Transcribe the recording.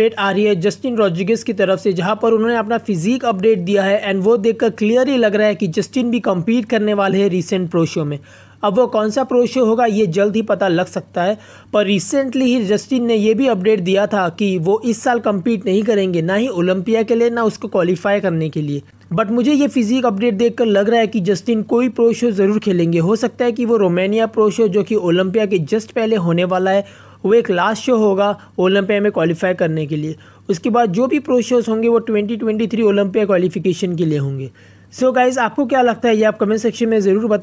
Update आ रही है Justin Rodrigues की तरफ़ से, जहाँ पर उन्होंने अपना फिजिक अपडेट दिया है एंड वो देखकर क्लियरली लग रहा है कि जस्टिन भी कम्पीट करने वाले हैं रिसेंट प्रो शो में। अब वो कौन सा प्रो शो होगा, ये जल्द ही पता लग सकता है, पर रिसेंटली ही जस्टिन ने ये भी अपडेट दिया था कि वो इस साल कम्पीट नहीं करेंगे, ना ही ओलंपिया के लिए, ना उसको क्वालिफाई करने के लिए। बट मुझे ये फिजिक अपडेट देखकर लग रहा है कि जस्टिन कोई प्रो शो ज़रूर खेलेंगे। हो सकता है कि वो रोमानिया प्रो शो जो कि ओलंपिया के जस्ट पहले होने वाला है वो एक लास्ट शो होगा ओलंपिया में क्वालिफाई करने के लिए। उसके बाद जो भी प्रो शोज़ होंगे, वो 2023 ओलंपिया क्वालिफिकेशन के लिए होंगे। सो so गाइज़ आपको क्या लगता है? ये आप कमेंट सेक्शन में ज़रूर बताएँ।